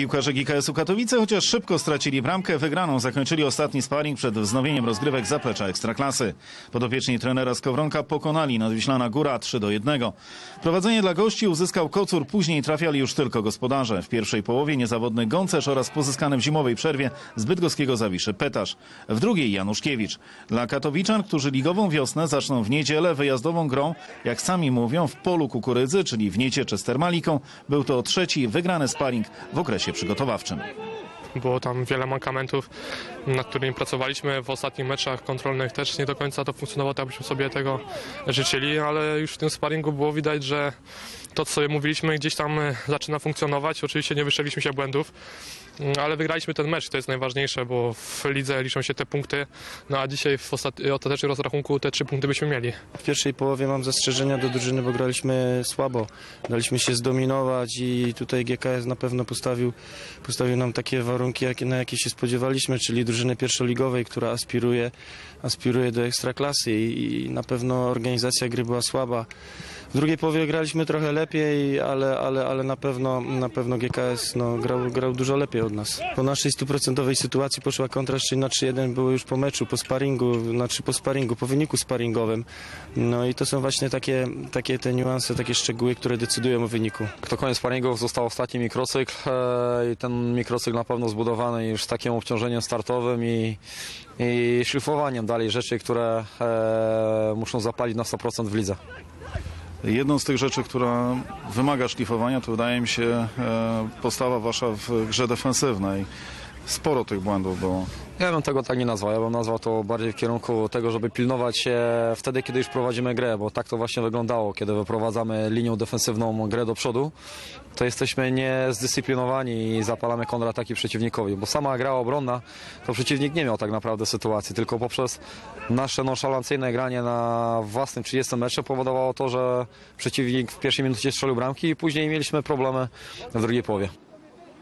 Piłkarze GKS-u Katowice, chociaż szybko stracili bramkę, wygraną zakończyli ostatni sparring przed wznowieniem rozgrywek zaplecza Ekstraklasy. Podopieczni trenera Skowronka pokonali Nadwiślana Góra 3 do 1. Prowadzenie dla gości uzyskał Kocur, później trafiali już tylko gospodarze. W pierwszej połowie niezawodny Gącerz oraz pozyskany w zimowej przerwie z bydgoskiego Zawiszy Petasz. W drugiej Januszkiewicz. Dla katowiczan, którzy ligową wiosnę zaczną w niedzielę wyjazdową grą, jak sami mówią, w polu kukurydzy, czyli w Nieciece z Termaliką, był to trzeci wygrany sparring w okresie przygotowawczym. Było tam wiele mankamentów, nad którymi pracowaliśmy. W ostatnich meczach kontrolnych też nie do końca to funkcjonowało, tak byśmy sobie tego życzyli, ale już w tym sparingu było widać, że to, co mówiliśmy, gdzieś tam zaczyna funkcjonować. Oczywiście nie wyszczeliśmy się błędów, ale wygraliśmy ten mecz, to jest najważniejsze, bo w lidze liczą się te punkty, no a dzisiaj w ostat- ostatecznym rozrachunku te trzy punkty byśmy mieli. W pierwszej połowie mam zastrzeżenia do drużyny, bo graliśmy słabo. Daliśmy się zdominować i tutaj GKS na pewno postawił, postawił nam takie warunki, jakie, na jakie się spodziewaliśmy, czyli drużyny pierwszoligowej, która aspiruje, aspiruje do ekstraklasy i, i na pewno organizacja gry była słaba. W drugiej połowie graliśmy trochę lepiej, ale, ale, ale na, pewno, na pewno GKS no, grał, grał dużo lepiej od nas. Po naszej stuprocentowej sytuacji poszła kontra, na 3-1 było już po meczu, po sparingu, znaczy po sparingu, po wyniku sparingowym. No i to są właśnie takie, takie te niuanse, takie szczegóły, które decydują o wyniku. To koniec sparingów, został ostatni mikrocykl e, i ten mikrocykl na pewno zbudowany już z takim obciążeniem startowym i, i szlifowaniem dalej rzeczy, które e, muszą zapalić na 100% w lidze. Jedną z tych rzeczy, która wymaga szlifowania, to wydaje mi się e, postawa wasza w grze defensywnej. Sporo tych błędów było. Ja bym tego tak nie nazwał. Ja bym nazwał to bardziej w kierunku tego, żeby pilnować się wtedy, kiedy już prowadzimy grę, bo tak to właśnie wyglądało, kiedy wyprowadzamy linią defensywną grę do przodu, to jesteśmy niezdyscyplinowani i zapalamy kontrataki przeciwnikowi, bo sama gra obronna, to przeciwnik nie miał tak naprawdę sytuacji, tylko poprzez nasze nonszalancyjne granie na własnym 30 metrze powodowało to, że przeciwnik w pierwszej minucie strzelił bramki i później mieliśmy problemy w drugiej połowie.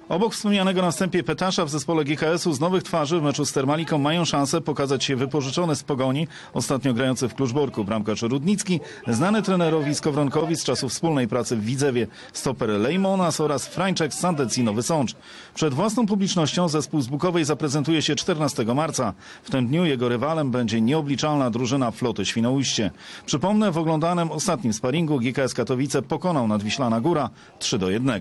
Obok wspomnianego na wstępie Petasza w zespole GKS-u z nowych twarzy w meczu z Termaliką mają szansę pokazać się wypożyczone z Pogoni, ostatnio grający w Kluczborku bramkarz Rudnicki, znany trenerowi Skowronkowi z czasów wspólnej pracy w Widzewie stoper Lejmonas oraz Frańczek z Sandecji Nowy Sącz. Przed własną publicznością zespół z Bukowej zaprezentuje się 14 marca. W tym dniu jego rywalem będzie nieobliczalna drużyna floty Świnoujście. Przypomnę, w oglądanym ostatnim sparingu GKS Katowice pokonał Nadwiślana Góra 3 do 1.